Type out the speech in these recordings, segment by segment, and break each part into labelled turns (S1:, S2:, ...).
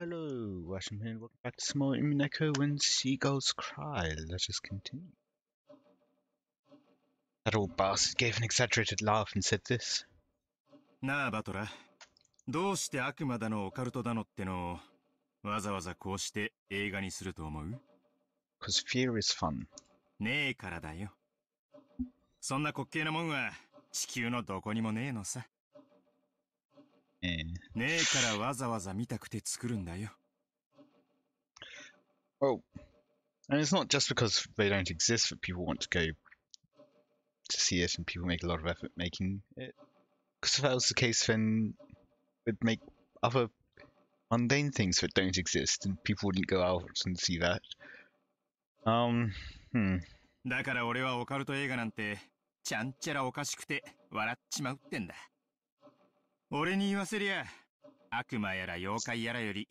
S1: Hello, Washington here, welcome back to some more Umineko When Seagulls Cry. Let us continue. That old bastard gave an exaggerated laugh and said this.
S2: なあ、バトラ。どうして悪魔だのオカルトだのってのをわざわざこうして映画にすると思う
S1: ?Cause fear is fun.
S2: ねえからだよ。そんな滑稽なもんは地球のどこにもねえのさ。
S1: Eh.
S2: ねえからわざわざ見たくて作るんだよ
S1: Well, and it's not just because they don't exist that people want to go to see it and people make a lot of effort making it. Because if that was the case, then it'd make other mundane things that don't exist and people wouldn't go out and see that. Um, hmm.
S2: だから俺はオカルト映画なんてちゃんちゃらおかしくて笑っちまうってんだ 俺に言わせりゃ悪魔やら妖怪やらより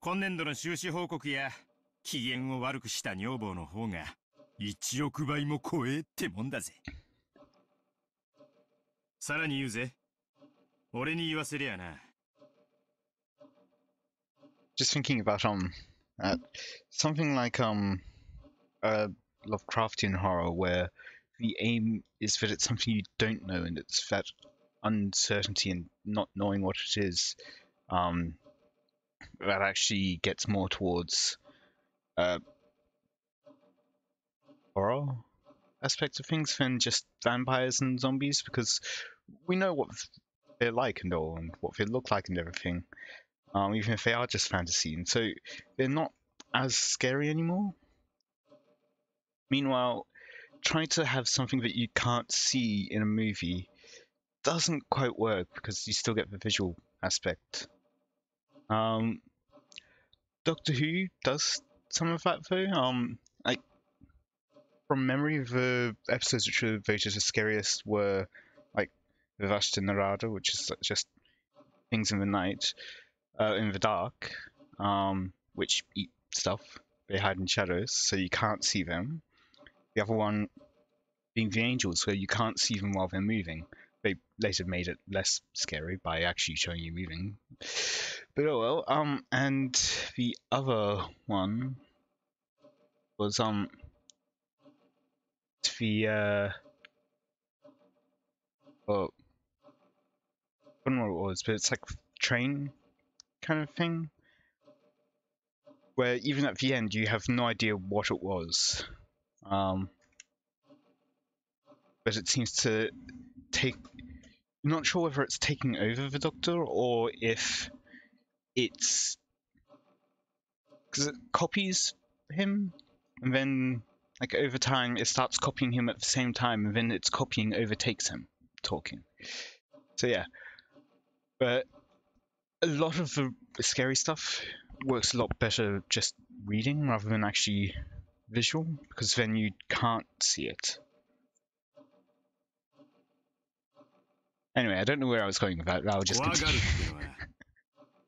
S2: 今年度の収支報告や機嫌を悪くした女房の方が1億倍も怖えってもんだぜさらに言うぜ俺に言わせりゃな
S1: just thinking about um uh, something like um uh Lovecraftian horror where the aim is that it's something you don't know and it's that uncertainty and not knowing what it is um that actually gets more towards uh horror aspects of things than just vampires and zombies because we know what they're like and all and what they look like and everything um, even if they are just fantasy, and so they're not as scary anymore. Meanwhile, trying to have something that you can't see in a movie doesn't quite work because you still get the visual aspect. Um, Doctor Who does some of that though. Um, like from memory, the episodes which were voted as scariest were like Vashta Nerada, which is just things in the night uh, in the dark, um, which eat stuff. They hide in shadows, so you can't see them. The other one being the angels, where you can't see them while they're moving. They later made it less scary by actually showing you moving. But oh well. Um, and the other one was um the uh oh I don't know what it was, but it's like train kind of thing where even at the end you have no idea what it was um, but it seems to take I'm not sure whether it's taking over the doctor or if it's because it copies him and then like over time it starts copying him at the same time and then its copying overtakes him talking so yeah but a lot of the scary stuff works a lot better just reading rather than actually visual because then you can't see it. Anyway, I don't know where I was going about. I'll just continue.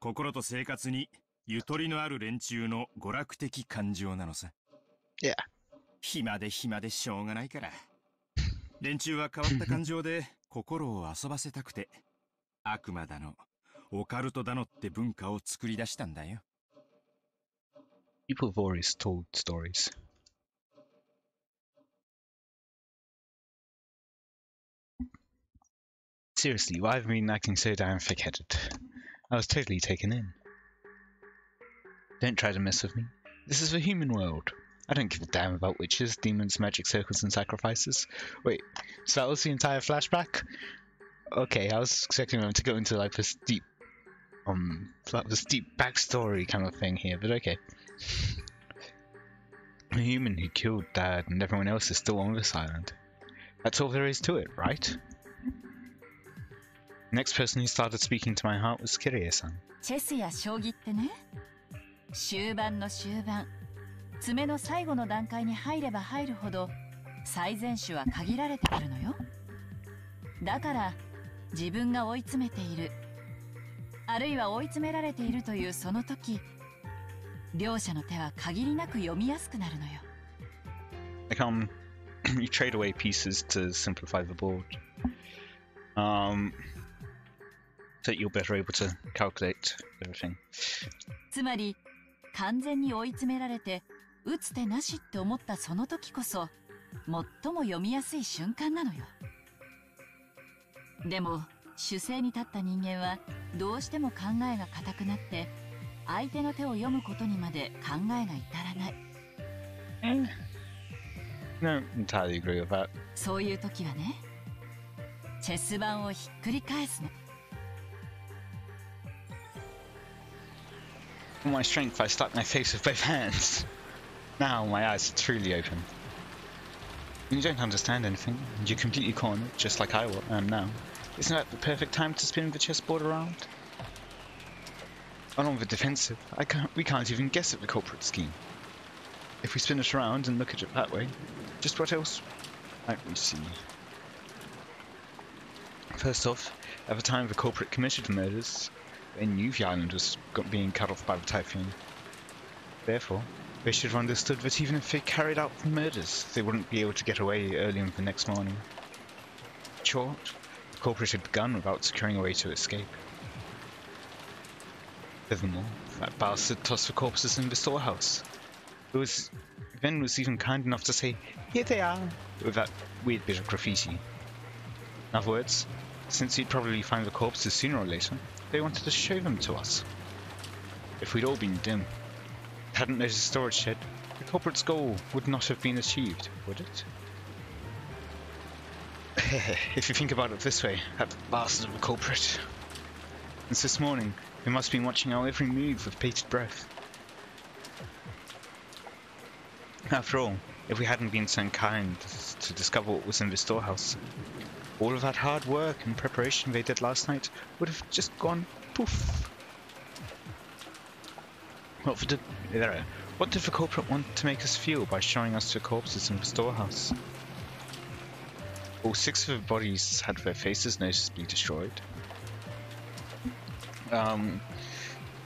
S2: 心と生活にゆとりのある連中の娯楽的感情なのさ。
S1: いや。
S2: 暇で暇でしょうがないから。連中は変わった感情で心を遊ばせたくて、悪魔だの、オカルトだのって文化を作り出したんだよ。
S1: People have always told stories. Seriously, why have you been acting so damn thick-headed? I was totally taken in. Don't try to mess with me. This is the human world. I don't give a damn about witches, demons, magic circles, and sacrifices. Wait, so that was the entire flashback? Okay, I was expecting them to go into like this deep, um, like this deep backstory kind of thing here, but okay. A human who killed Dad and everyone else is still on this island. That's all there is to it, right? Next person who started speaking to my heart was Kyrie-san.
S3: チェスや将棋ってね、終盤の終盤、爪の最後の段階に入れば入るほど、最善手は限られてくるのよ。だから、自分が追い詰めている、あるいは追い詰められているというその時、両者の手は限りなく読みやすくなるのよ。
S1: Like, um, you trade away pieces to simplify the board. Um, that you're better able to calculate everything.
S3: つまり完全に追い詰められて打つ手なしって思ったその時こそ最も読みやすい瞬間なのよ。でも主勢に立った人間はどうしても考えが固くなって相手の手を読むことにまで考えが至らない。
S1: No, entirely agree with that.
S3: そういう時はねチェス盤をひっくり返すの
S1: For my strength, I slapped my face with both hands. Now my eyes are truly open. You don't understand anything, and you're completely cornered, just like I am now, isn't that the perfect time to spin the chessboard around? While on the defensive, I can't, we can't even guess at the corporate scheme. If we spin it around and look at it that way, just what else might we see? First off, at the time the corporate committed the murders, knew the island was being cut off by the typhoon. Therefore, they should have understood that even if they carried out the murders, they wouldn't be able to get away early in the next morning. In short, the culprit had begun without securing a way to escape. Furthermore, that bastard tossed the corpses in the storehouse. Who was then was even kind enough to say, "Here they are," with that weird bit of graffiti. In other words, since he'd probably find the corpses sooner or later, they wanted to show them to us. If we'd all been dim, hadn't noticed the storage shed, the culprit's goal would not have been achieved, would it? if you think about it this way, that bastard of a culprit. Since this morning, he must have been watching our every move with bated breath. After all, if we hadn't been so kind to discover what was in the storehouse, all of that hard work and preparation they did last night would have just gone poof. What did, there, what did the culprit want to make us feel by showing us the corpses in the storehouse? All six of the bodies had their faces noticeably destroyed. Um,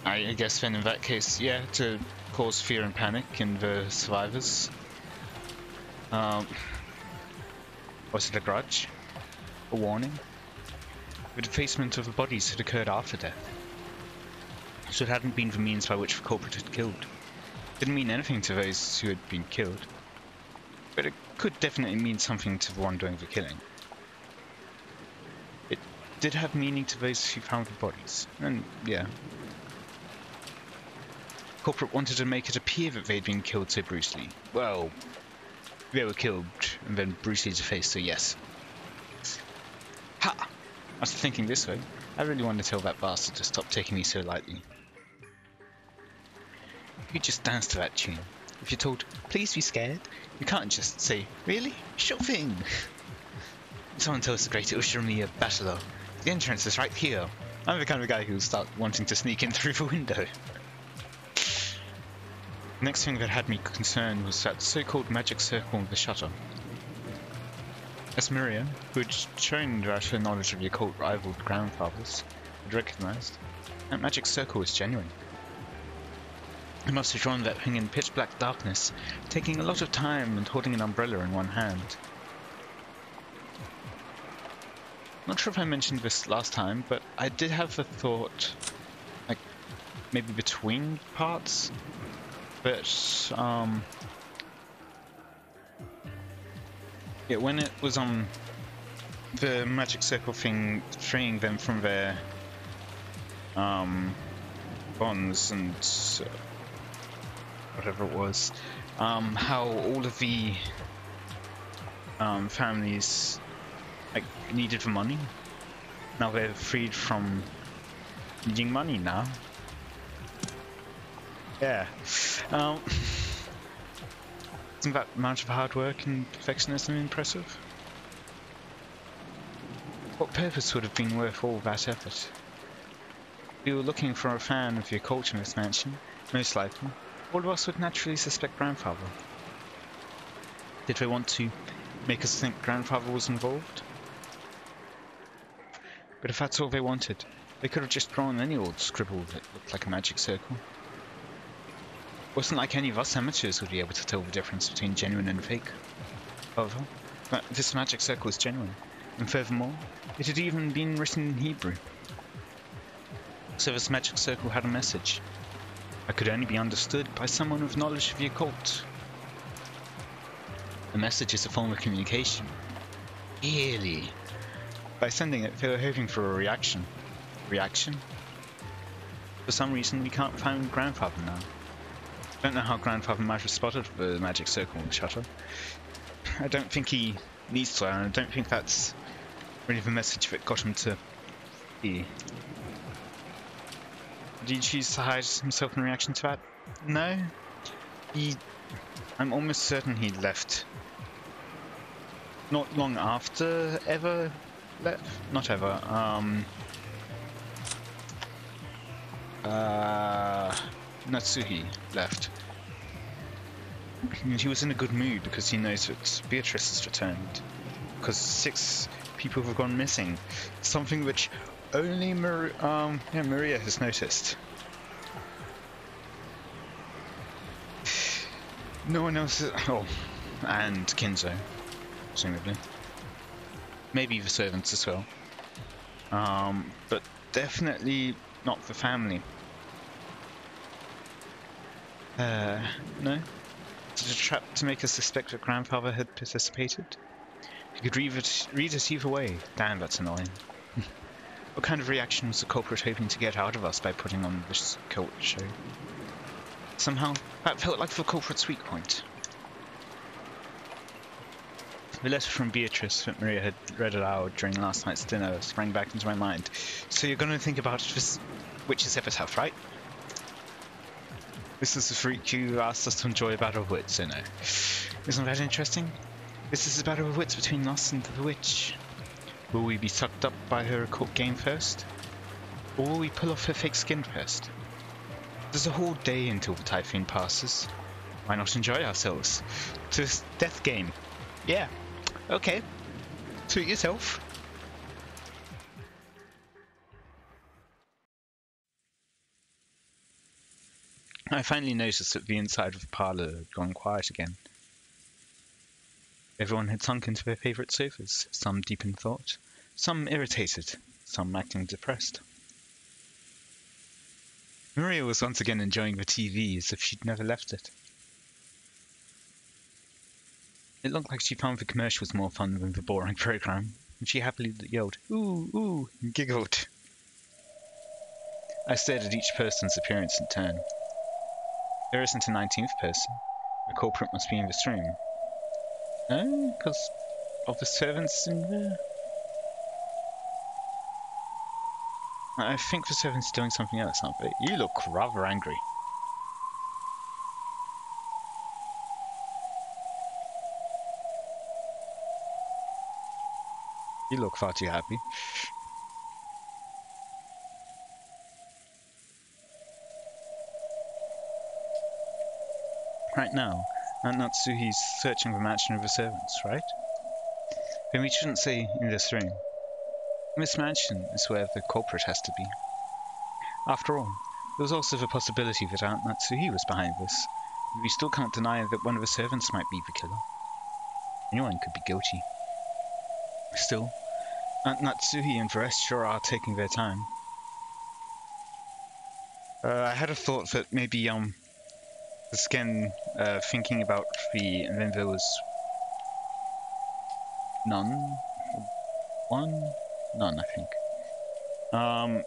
S1: I, I guess then in that case, yeah, to cause fear and panic in the survivors. Um, was it a grudge? A warning? The defacement of the bodies had occurred after death. So it hadn't been the means by which the culprit had killed. Didn't mean anything to those who had been killed. But it could definitely mean something to the one doing the killing. It did have meaning to those who found the bodies. And yeah. Culprit wanted to make it appear that they'd been killed so brutally. Well, they were killed and then brutally defaced, so yes. Ha! After thinking this way, I really want to tell that bastard to stop taking me so lightly. You just dance to that tune. If you're told, please be scared, you can't just say, really? Sure thing. Someone tells the great Ushiromiya Battler, the entrance is right here. I'm the kind of guy who'll start wanting to sneak in through the window. Next thing that had me concerned was that so-called magic circle of the shutter. As Maria, who had shown her knowledge of the occult rivaled grandfathers, had recognized, that magic circle was genuine. He must have drawn that thing in pitch black darkness, taking a lot of time and holding an umbrella in one hand. Not sure if I mentioned this last time, but I did have the thought, like, maybe between parts, that, um, yeah, when it was on the magic circle thing, freeing them from their, um, bonds and uh, whatever it was, um, how all of the um, families like needed the money. Now they're freed from needing money now. Yeah. Um, isn't that amount of hard work and perfectionism impressive? What purpose would have been worth all that effort? You were looking for a fan of your culture, in this mansion, most likely. All of us would naturally suspect grandfather. Did they want to make us think grandfather was involved? But if that's all they wanted, they could have just drawn any old scribble that looked like a magic circle. Wasn't like any of us amateurs would be able to tell the difference between genuine and fake. However, this magic circle is genuine, and furthermore, it had even been written in Hebrew. So this magic circle had a message. that could only be understood by someone with knowledge of the occult. A message is a form of communication. Really? By sending it, they were hoping for a reaction. Reaction? For some reason, we can't find Grandfather now. I don't know how Grandfather might have spotted the magic circle in the shutter. I don't think he needs to, and I don't think that's really the message that got him to be. Did he choose to hide himself in reaction to that? No. He. I'm almost certain he left. Not long after ever left? Not ever. Um. Uh. Natsuhi left. And He was in a good mood because he knows that Beatrice has returned. Because six people have gone missing. Something which only Mar um, yeah, Maria has noticed. No one else. Oh, and Kinzo, presumably. Maybe the servants as well. Um, but definitely not the family. Uh, no? Is a trap to make us suspect that grandfather had participated? He could read it, read it either way. Damn, that's annoying. what kind of reaction was the culprit hoping to get out of us by putting on this cult show? Somehow, that felt like the culprit's weak point. The letter from Beatrice that Maria had read aloud during last night's dinner sprang back into my mind. So you're going to think about this witch's epitaph, right? This is the freak you asked us to enjoy a battle of wits, you know. Isn't that interesting? This is a battle of wits between us and the witch. Will we be sucked up by her occult game first? Or will we pull off her fake skin first? There's a whole day until the typhoon passes. Why not enjoy ourselves? To this death game. Yeah. Okay. Suit yourself. I finally noticed that the inside of the parlour had gone quiet again. Everyone had sunk into their favourite sofas, some deep in thought, some irritated, some acting depressed. Maria was once again enjoying the TV as if she'd never left it. It looked like she found the commercials more fun than the boring program, and she happily yelled, ooh, ooh, and giggled. I stared at each person's appearance in turn. There isn't a 19th person. The culprit must be in this room. No, because of the servants in there? I think the servants doing something else, aren't they? You look rather angry. You look far too happy. Right now, Aunt Natsuhi's searching the mansion of the servants, right? Then we shouldn't say in this room. This mansion is where the culprit has to be. After all, there's also the possibility that Aunt Natsuhi was behind this. We still can't deny that one of the servants might be the killer. Anyone could be guilty. Still, Aunt Natsuhi and the rest sure are taking their time. Uh, I had a thought that maybe um again, uh, thinking about the, and then there was none, one, none, I think. Um,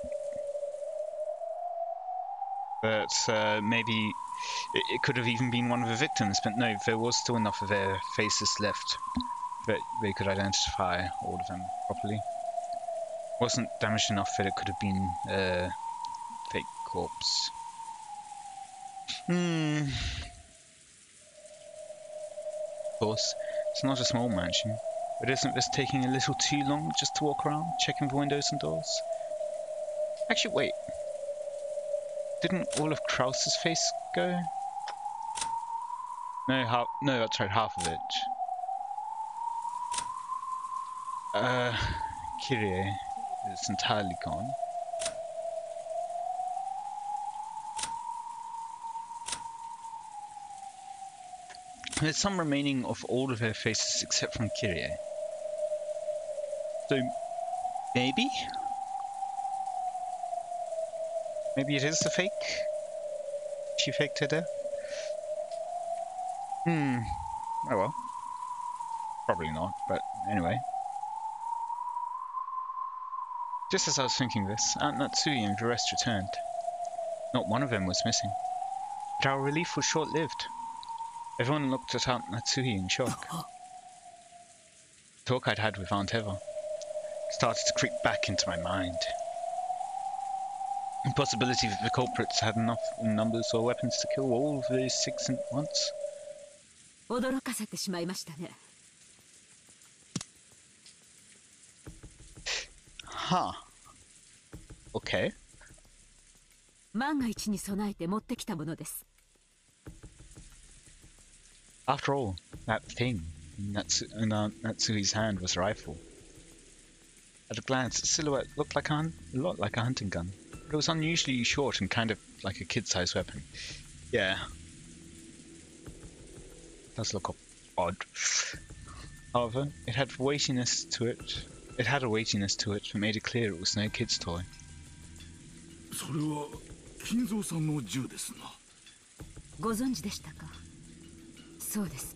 S1: but uh, maybe it, it, could have even been one of the victims, but no, there was still enough of their faces left that they could identify all of them properly. Wasn't damaged enough that it could have been a uh, fake corpse. Hmm. Of course, it's not a small mansion, but isn't this taking a little too long just to walk around, checking the windows and doors? Actually, wait. Didn't all of Kraus's face go? No, half. No, that's right, half of it. Uh, Kyrie is entirely gone. There's some remaining of all of her faces except from Kyrie. So, maybe? Maybe it is a fake? she faked her death? Hmm. Oh well. Probably not, but anyway. Just as I was thinking this, Aunt Natsuhi and the rest returned. Not one of them was missing. But our relief was short-lived. Everyone looked at Aunt Natsuhi in shock. The talk I'd had with Aunt Eva started to creep back into my mind. The possibility that the culprits had enough numbers or weapons to kill all the six at once.
S3: 驚かせてしまいましたね。
S1: はあ。OK。
S3: 万が一に備えて持ってきたものです。
S1: After all, that thing in, Natsu- in Aunt Natsui's hand was a rifle. At a glance, its silhouette looked like a, hun- a lot like a hunting gun, but it was unusually short and kind of like a kid-sized weapon. Yeah. Does look odd. However, it had weightiness to it. It had a weightiness to it that made it clear it was no kid's toy.
S4: それは金蔵さんの銃ですな
S3: ご存知でしたか そうです。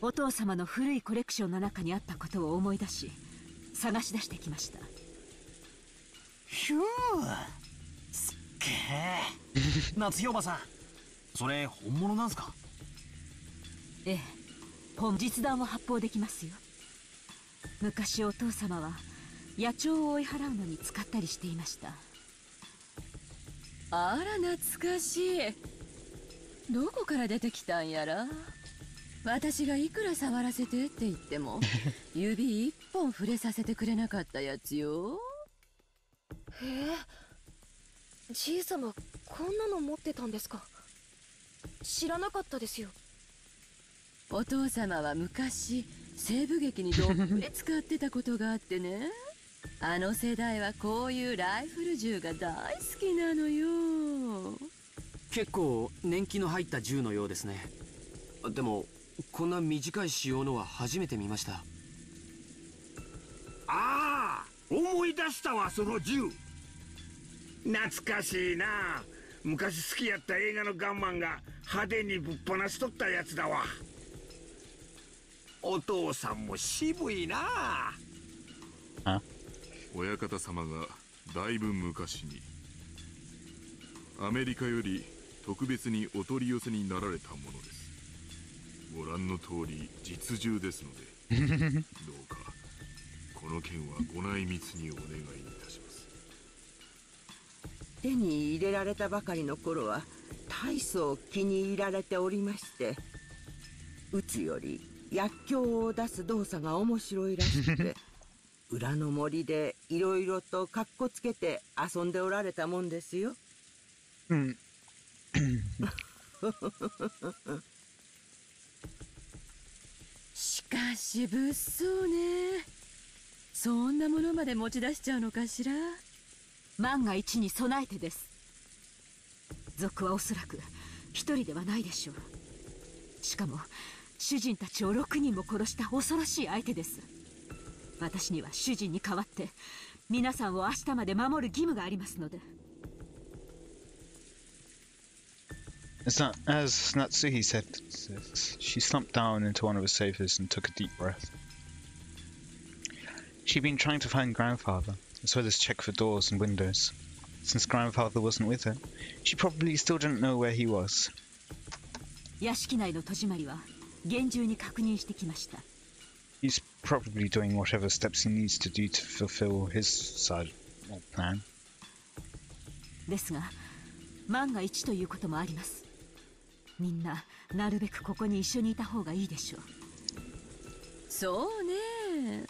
S3: お父様の古いコレクションの中にあったことを思い出し探し出してきました。
S5: ひゅーすっげえ。夏日おばさんそれ本物なんすか？
S3: ええ本実弾を発砲できますよ。昔お父様は野鳥を追い払うのに使ったりしていました。あら懐かしい。どこから出てきたんやら？私がいくら触らせてって言っても 指一本触れさせてくれなかったやつよ。
S6: へえじい様こんなの持ってたんですか？知らなかったですよ。
S3: お父様は昔西部劇にどっぷり使ってたことがあってね。あの世代はこういうライフル銃が大好きなのよ。
S5: 結構年季の入った銃のようですね。でもこんな短い仕様のは初めて見ました。
S4: ああ思い出したわその銃。懐かしいな。昔好きやった映画のガンマンが派手にぶっ放しとったやつだわ。お父さんも渋いな。
S7: 親方様がだいぶ昔に。アメリカより特別にお取り寄せになられたものですご覧の通り実銃ですので どうかこの件はご内密にお願いいたします
S8: 手に入れられたばかりの頃は大層気に入られておりまして撃つより薬莢を出す動作が面白いらしくて 裏の森でいろいろとかっこつけて遊んでおられたもんですよ
S1: Hmm.
S3: しかし物騒ね。そんなものまで持ち出しちゃうのかしら。万が一に備えてです。族はおそらく一人ではないでしょう。しかも主人たちを6人も殺した恐ろしい相手です。私には主人に代わって皆さんを明日まで守る義務がありますので。
S1: As, Na- as Natsuhi said this, she slumped down into one of the sofas and took a deep breath. She'd been trying to find grandfather, as well as check for doors and windows. Since grandfather wasn't with her, she probably still didn't know where he was.
S3: 屋敷内の戸締まりは厳重に確認してきました
S1: He's probably doing whatever steps he needs to do to fulfill his side of the plan.
S3: ですが万が一ということもあります みんななるべくここに一緒にいた方がいいでしょう。そうね。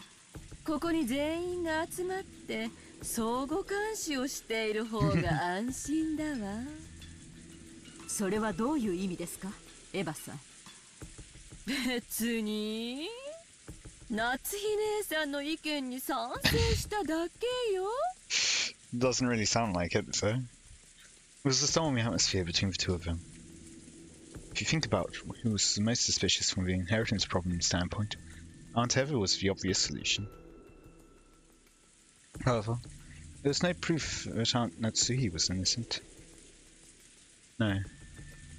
S3: ここに全員が集まって相互監視をしている方が安心だわ。それはどういう意味ですか？エヴァさん。別に夏日姉さんの意見に賛成しただけよ。
S1: Doesn't really sound like it, though. It was the stormy atmosphere between the two of them. If you think about who was the most suspicious from the inheritance problem standpoint, Aunt Eva was the obvious solution. However, there was no proof that Aunt Natsuhi was innocent. No.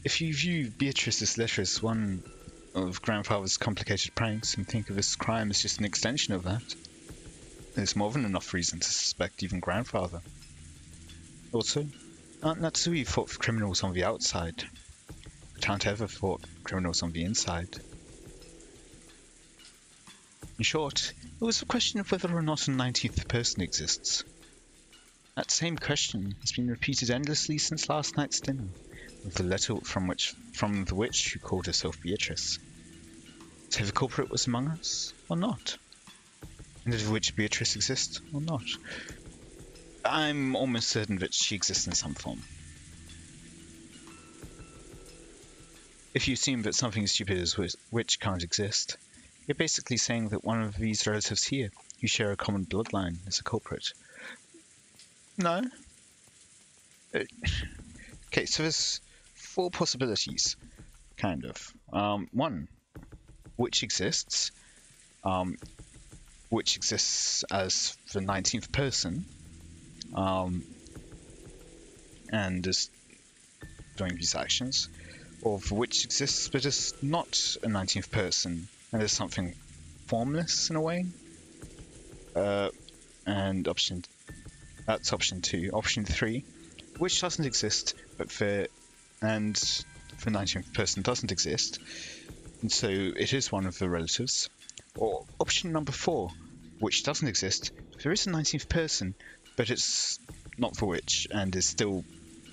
S1: if you view Beatrice's letter as one of grandfather's complicated pranks and think of his crime as just an extension of that, there's more than enough reason to suspect even grandfather. Also, Aunt Natsuhi fought for criminals on the outside, Aunt Eva fought criminals on the inside. In short, it was a question of whether or not a 19th person exists. That same question has been repeated endlessly since last night's dinner, with the letter from which from the witch who called herself Beatrice. So the culprit was among us, or not? And did the witch Beatrice exist, or not? I'm almost certain that she exists in some form. If you assume that something as stupid as witch can't exist, you're basically saying that one of these relatives here, who share a common bloodline, is a culprit. No. Uh, okay, so there's four possibilities, kind of. Um, one, witch exists, um, witch exists as the 19th person, um, and is doing these actions, for witch exists but is not a 19th person and is something formless in a way. Uh, and option that's option two. Option three, witch doesn't exist, but for and the 19th person doesn't exist, and so it is one of the relatives. Or option number four, witch doesn't exist. There is a 19th person, but it's not for witch, and is still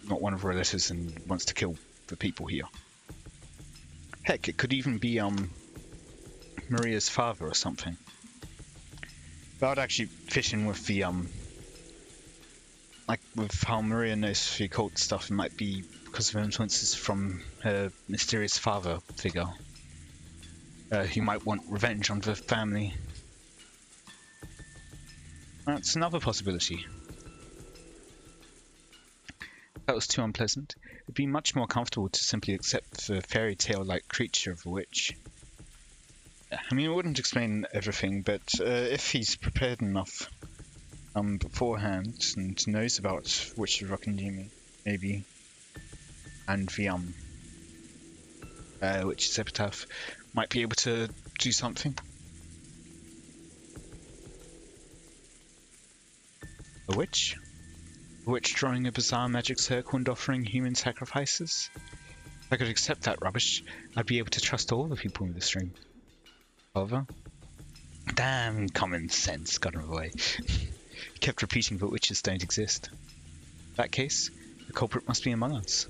S1: not one of the relatives and wants to kill the people here. Heck, it could even be um Maria's father or something. I'd actually fish in with the um like with how Maria knows the occult stuff, it might be because of influences from her mysterious father figure. Uh, who might want revenge on the family. That's another possibility. That was too unpleasant. It'd be much more comfortable to simply accept the fairy tale like creature of a witch. I mean, it wouldn't explain everything, but uh, if he's prepared enough um, beforehand and knows about Witch of Rokkenjima, maybe, and the um, uh, Witch's Epitaph, might be able to do something. A witch? Witch drawing a bizarre magic circle and offering human sacrifices? If I could accept that rubbish, I'd be able to trust all the people in this room. However, damn common sense got him away. he kept repeating that witches don't exist. In that case, the culprit must be among us.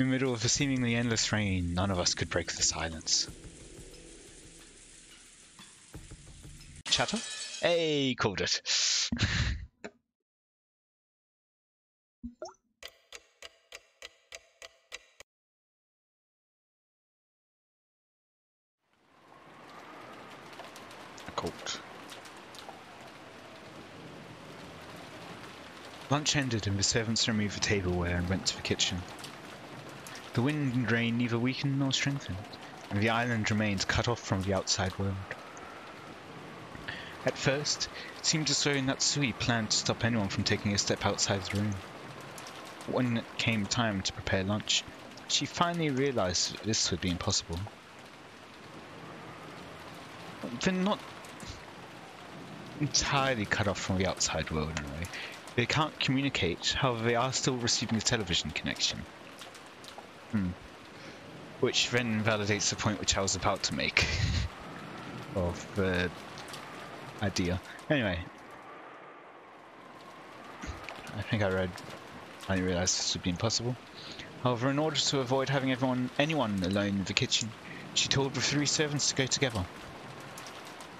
S1: In the middle of a seemingly endless rain, none of us could break the silence. Chatter? Hey, called it. Lunch ended and the servants removed the tableware and went to the kitchen. The wind and rain neither weakened nor strengthened, and the island remained cut off from the outside world. At first, it seemed as though Natsuhi planned to stop anyone from taking a step outside the room. When it came time to prepare lunch, she finally realized that this would be impossible. They're not entirely cut off from the outside world in a way. They can't communicate, however they are still receiving a television connection. Hmm. Which then validates the point which I was about to make of the idea. Anyway, I think I read. I realized this would be impossible. However, in order to avoid having everyone, anyone alone in the kitchen, she told the three servants to go together.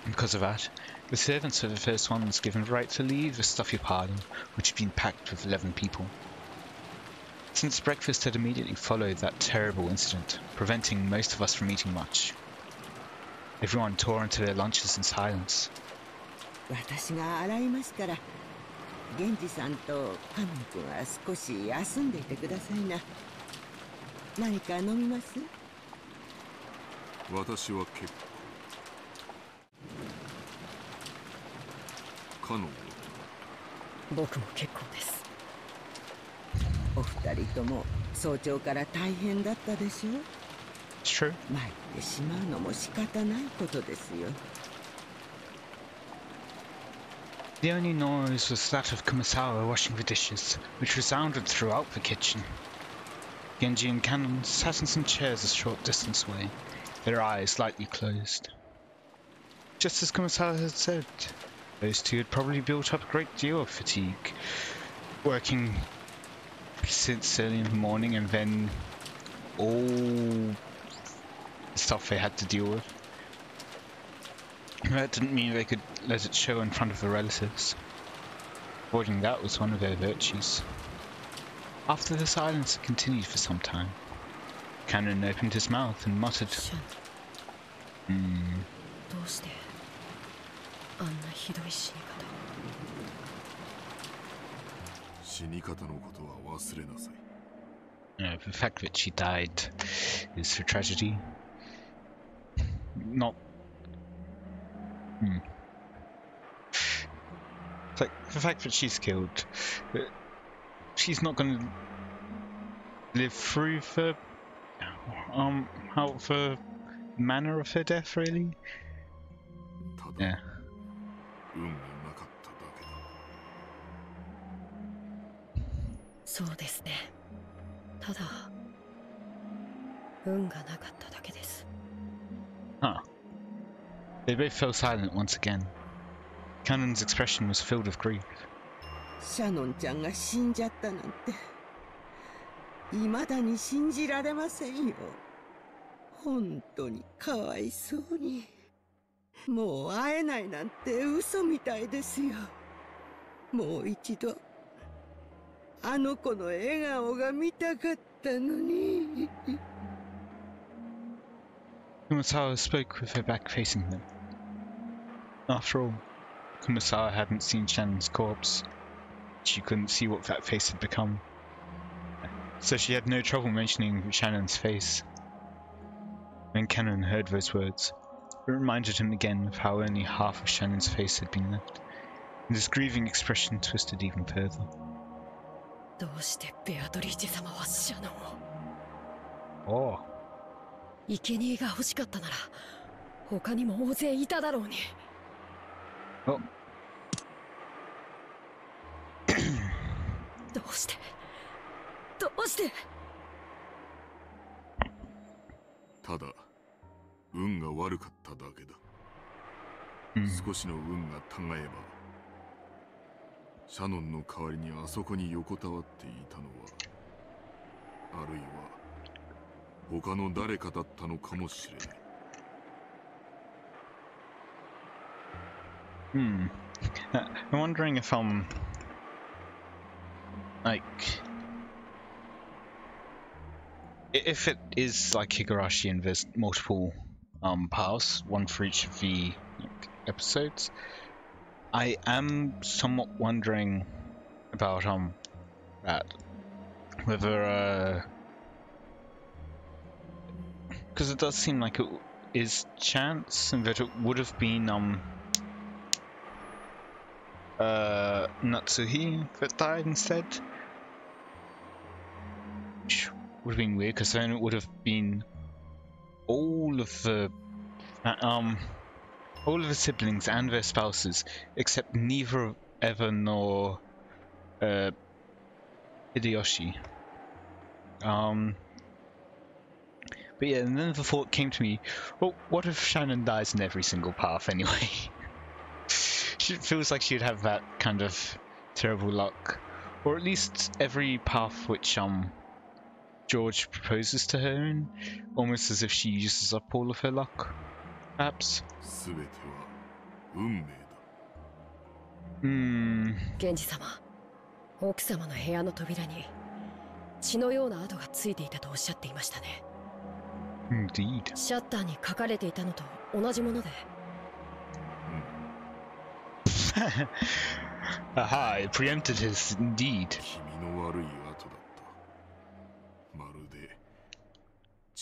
S1: Because of that, the servants were the first ones given the right to leave the stuffy parlour, which had been packed with eleven people. Since breakfast had immediately followed that terrible incident, preventing most of us from eating much. Everyone tore into their lunches in silence.
S8: 私が洗いますから源氏さんとカノン君は少し休んでいてくださいな何か飲みます
S7: 私は結構 カノンは
S6: 僕も結構です
S8: お二人とも 早朝から大変だったでしょ
S1: It's true.
S8: 参ってしまうのも仕方ないことですよ
S1: The only noise was that of Kumasawa washing the dishes, which resounded throughout the kitchen. Genji and Cannon sat in some chairs a short distance away, their eyes lightly closed. Just as Kumasawa had said, those two had probably built up a great deal of fatigue, working since early in the morning and then all the stuff they had to deal with. That didn't mean they could let it show in front of the relatives. Avoiding that was one of their virtues. After the silence continued for some time, Kanon opened his mouth and muttered, Hmm.
S6: あんなひどい死に方
S7: 死に方のことは忘れなさい
S1: uh, the fact that she died is a tragedy. Not. Hmm. It's like the fact that she's killed. uh, She's not going to live through the um how the manner of her death, really.
S7: ただ、
S1: Yeah.
S7: 運がなかっただけだ
S6: そうですねただ運がなかっただけです
S1: Huh. They both fell silent once again. Cannon's expression was filled with grief.
S8: シャノンちゃんが死んじゃったなんて未だに信じられませんよ本当にかわいそうにもう会えないなんて嘘みたいですよもう一度あの子の笑顔が見たかったのに
S1: Kumasawa spoke with her back facing them. After all, Kumasawa hadn't seen Shannon's corpse. She couldn't see what that face had become. So she had no trouble mentioning Shannon's face. When Kanon heard those words, it reminded him again of how only half of Shannon's face had been left, and his grieving expression twisted even further.
S6: どうしてベアトリーチェ様はシャノンを
S1: Oh,
S6: 生贄が欲しかったなら他にも大勢いただろうに
S1: oh,
S6: どうしてどうして
S7: ただ 運が悪かっただけだ、
S1: うん、
S7: 少しの運がたがえばシャノンの代わりにあそこに横たわっていたのはあるいは他の誰かだったのかもしれない。
S1: うん I'm wondering if I'm like if it is like Higurashi and Vis multiple um one for each of the episodes. I am somewhat wondering about um that whether uh because it does seem like it is chance and that it would have been um uh, Natsuhi that died instead. Which would have been weird because then it would have been all of the uh, um all of the siblings and their spouses except neither Eva nor uh, Hideyoshi. Um. But yeah, and then the thought came to me, well, what if Shannon dies in every single path anyway? she feels like she'd have that kind of terrible luck, or at least every path which um George proposes to her in, almost as if she uses up all of her luck, perhaps.
S7: 全ては運命だ
S1: Hmm.
S6: 源氏様奥様の部屋の扉に血のような跡がついていたとおっしゃっていましたね
S1: Indeed.
S6: シャッターに書かれていたのと同じもので
S1: Aha! It preempted his indeed.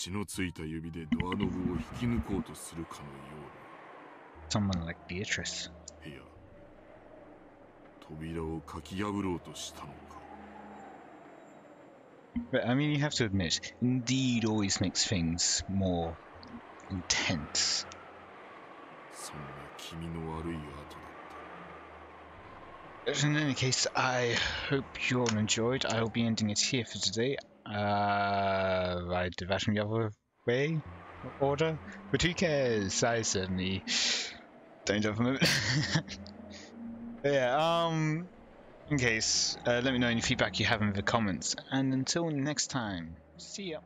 S7: 血のついた指でドアノブを引き抜こうとするかのよ
S1: Someone like Beatrice.
S7: うないや扉をかき破ろうとしたのか
S1: But I mean, you have to admit, Indeed always makes things more intense.
S7: そんな気味の悪い後だ
S1: But in any case, I hope you all enjoyed. I will be ending it here for today. Uh, that in the other way order, but who cares? I certainly don't have a moment. yeah, um, in case, uh, let me know any feedback you have in the comments. And until next time, see ya.